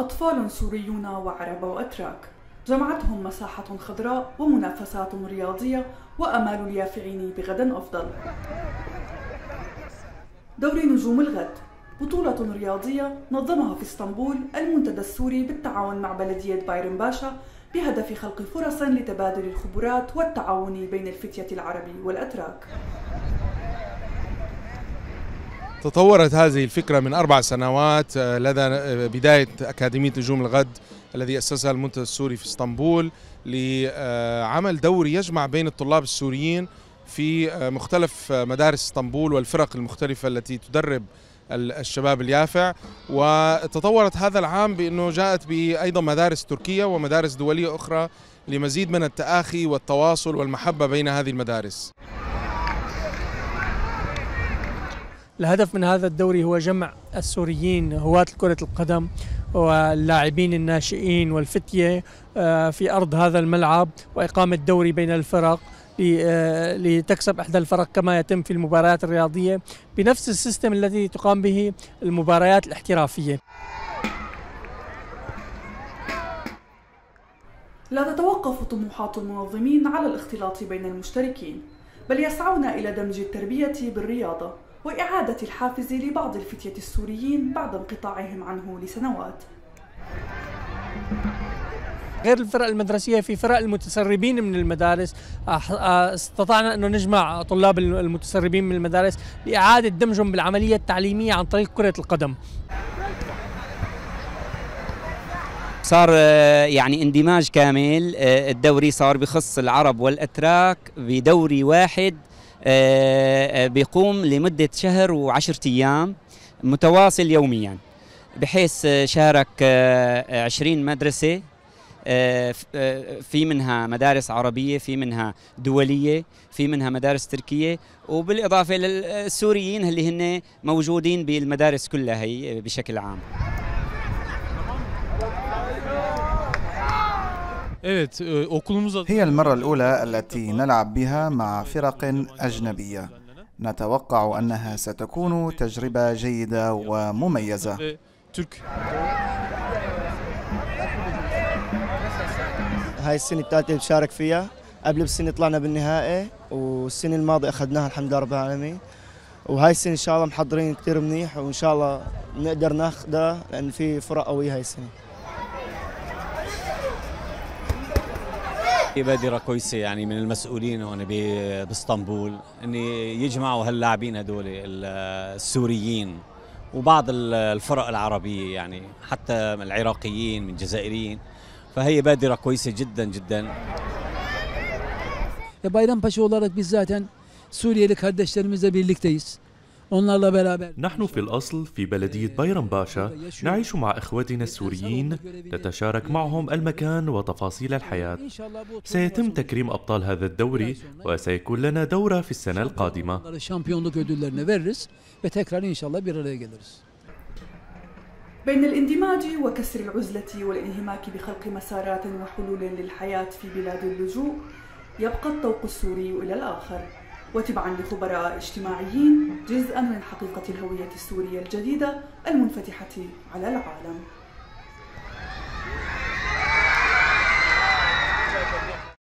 أطفال سوريون وعرب وأتراك. جمعتهم مساحة خضراء ومنافسات رياضية وأمال اليافعين بغد أفضل. دوري نجوم الغد. بطولة رياضية نظمها في إسطنبول المنتدى السوري بالتعاون مع بلدية بايرن باشا بهدف خلق فرص لتبادل الخبرات والتعاون بين الفتية العربي والأتراك. تطورت هذه الفكرة من أربع سنوات لدى بداية أكاديمية نجوم الغد الذي أسسها المنتدى السوري في إسطنبول لعمل دوري يجمع بين الطلاب السوريين في مختلف مدارس إسطنبول والفرق المختلفة التي تدرب الشباب اليافع. وتطورت هذا العام بأنه جاءت بأيضا مدارس تركية ومدارس دولية أخرى لمزيد من التآخي والتواصل والمحبة بين هذه المدارس. الهدف من هذا الدوري هو جمع السوريين هواة كرة القدم واللاعبين الناشئين والفتية في أرض هذا الملعب وإقامة دوري بين الفرق لتكسب إحدى الفرق كما يتم في المباريات الرياضية بنفس السيستم الذي تقام به المباريات الاحترافية. لا تتوقف طموحات المنظمين على الاختلاط بين المشتركين بل يسعون إلى دمج التربية بالرياضة. وإعادة الحافز لبعض الفتية السوريين بعد انقطاعهم عنه لسنوات. غير الفرق المدرسية في فرق المتسربين من المدارس. استطعنا أنه نجمع طلاب المتسربين من المدارس لإعادة دمجهم بالعملية التعليمية عن طريق كرة القدم. صار يعني اندماج كامل. الدوري صار بخص العرب والأتراك بدوري واحد. بيقوم لمدة شهر وعشرة أيام متواصل يوميا بحيث شارك 20 مدرسة في منها مدارس عربية في منها دولية في منها مدارس تركية وبالإضافة للسوريين اللي هن موجودين بالمدارس كلها هي بشكل عام. هي المرة الأولى التي نلعب بها مع فرق أجنبية. نتوقع أنها ستكون تجربة جيدة ومميزة. هاي السنة الثالثة بشارك فيها. قبل بسنة طلعنا بالنهائي والسنة الماضية أخذناها الحمد لله رب العالمين. وهاي السنة إن شاء الله محضرين كثير منيح وإن شاء الله نقدر ناخذها لأن في فرق قوية هاي السنة. بادرة كويسة يعني من المسؤولين هون باسطنبول؟ ان يجمعوا هاللاعبين هدول السوريين وبعض الفرق العربية يعني حتى العراقيين من الجزائريين. فهي بادرة كويسة جدا جدا. Bayrampaşa olarak biz zaten Suriyeli kardeşlerimizle birlikteyiz. Onlarla beraber نحن في الأصل في بلدية بيرم باشا نعيش مع إخوتنا السوريين نتشارك معهم المكان وتفاصيل الحياة. سيتم تكريم أبطال هذا الدوري وسيكون لنا دورة في السنة القادمة. بين الاندماج وكسر العزلة والانهماك بخلق مسارات وحلول للحياة في بلاد اللجوء يبقى الطوق السوري إلى الآخر. وتبعا لخبراء اجتماعيين جزءا من حقيقة الهوية السورية الجديدة المنفتحة على العالم.